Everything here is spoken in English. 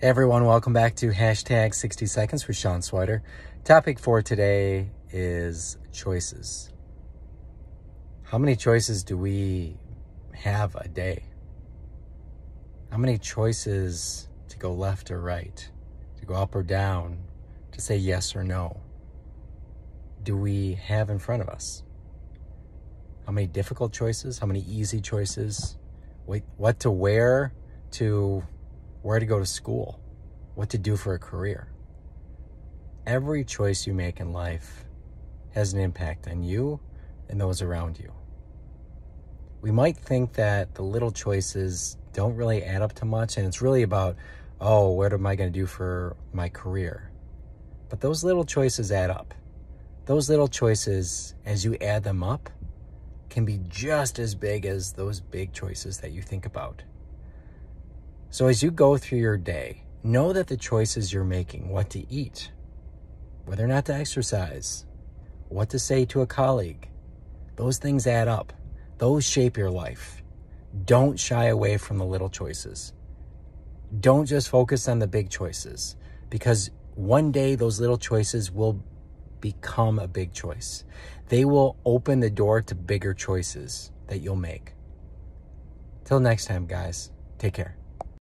everyone, welcome back to hashtag 60 seconds with Sean Swider. Topic for today is choices. How many choices do we have a day? How many choices to go left or right, to go up or down, to say yes or no, do we have in front of us? How many difficult choices? How many easy choices? What to wear to where to go to school, what to do for a career. Every choice you make in life has an impact on you and those around you. We might think that the little choices don't really add up to much, and it's really about, oh, what am I going to do for my career? But those little choices add up. Those little choices, as you add them up, can be just as big as those big choices that you think about. So as you go through your day, know that the choices you're making, what to eat, whether or not to exercise, what to say to a colleague, those things add up. Those shape your life. Don't shy away from the little choices. Don't just focus on the big choices because one day those little choices will become a big choice. They will open the door to bigger choices that you'll make. Till next time, guys, take care.